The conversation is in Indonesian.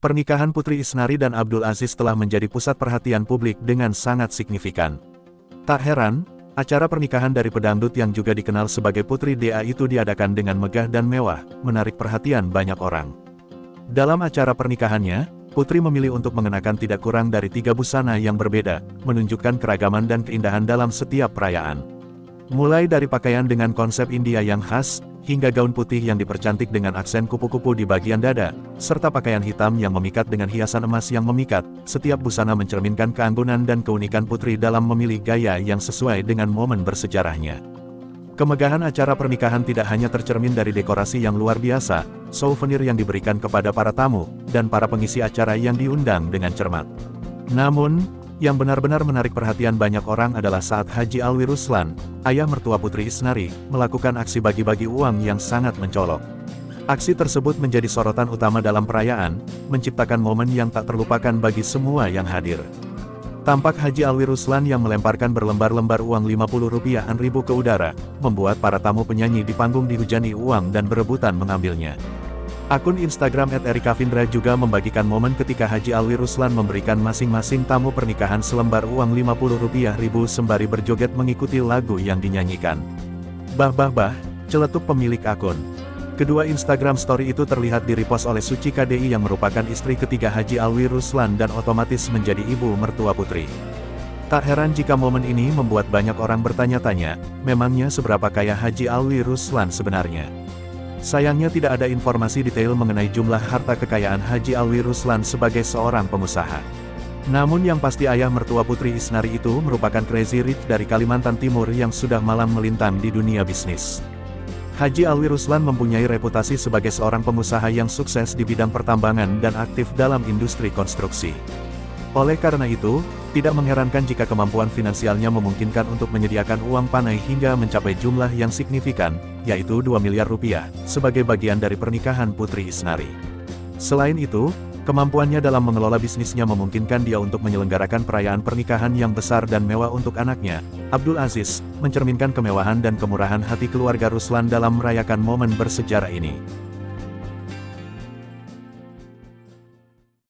Pernikahan Putri Isnari dan Abdul Aziz telah menjadi pusat perhatian publik dengan sangat signifikan. Tak heran, acara pernikahan dari pedangdut yang juga dikenal sebagai Putri DA itu diadakan dengan megah dan mewah, menarik perhatian banyak orang. Dalam acara pernikahannya, Putri memilih untuk mengenakan tidak kurang dari tiga busana yang berbeda, menunjukkan keragaman dan keindahan dalam setiap perayaan. Mulai dari pakaian dengan konsep India yang khas, hingga gaun putih yang dipercantik dengan aksen kupu-kupu di bagian dada, serta pakaian hitam yang memikat dengan hiasan emas yang memikat, setiap busana mencerminkan keanggunan dan keunikan putri dalam memilih gaya yang sesuai dengan momen bersejarahnya. Kemegahan acara pernikahan tidak hanya tercermin dari dekorasi yang luar biasa, souvenir yang diberikan kepada para tamu, dan para pengisi acara yang diundang dengan cermat. Namun, yang benar-benar menarik perhatian banyak orang adalah saat Haji Alwi Ruslan, ayah mertua Putri Isnari, melakukan aksi bagi-bagi uang yang sangat mencolok. Aksi tersebut menjadi sorotan utama dalam perayaan, menciptakan momen yang tak terlupakan bagi semua yang hadir. Tampak Haji Alwi Ruslan yang melemparkan berlembar-lembar uang 50 rupiahan ribu ke udara, membuat para tamu penyanyi di panggung dihujani uang dan berebutan mengambilnya. Akun Instagram @erikavindra juga membagikan momen ketika Haji Alwi Ruslan memberikan masing-masing tamu pernikahan selembar uang 50 rupiah ribu sembari berjoget mengikuti lagu yang dinyanyikan. Bah bah bah, celetuk pemilik akun. Kedua Instagram story itu terlihat di-repost oleh Suci KDI yang merupakan istri ketiga Haji Alwi Ruslan dan otomatis menjadi ibu mertua putri. Tak heran jika momen ini membuat banyak orang bertanya-tanya, memangnya seberapa kaya Haji Alwi Ruslan sebenarnya? Sayangnya tidak ada informasi detail mengenai jumlah harta kekayaan Haji Alwi Ruslan sebagai seorang pengusaha. Namun yang pasti ayah mertua Putri Isnari itu merupakan crazy rich dari Kalimantan Timur yang sudah malam melintang di dunia bisnis. Haji Alwi Ruslan mempunyai reputasi sebagai seorang pengusaha yang sukses di bidang pertambangan dan aktif dalam industri konstruksi. Oleh karena itu, tidak mengherankan jika kemampuan finansialnya memungkinkan untuk menyediakan uang panai hingga mencapai jumlah yang signifikan, yaitu 2 miliar rupiah, sebagai bagian dari pernikahan Putri Isnari. Selain itu, kemampuannya dalam mengelola bisnisnya memungkinkan dia untuk menyelenggarakan perayaan pernikahan yang besar dan mewah untuk anaknya, Abdul Aziz, mencerminkan kemewahan dan kemurahan hati keluarga Ruslan dalam merayakan momen bersejarah ini.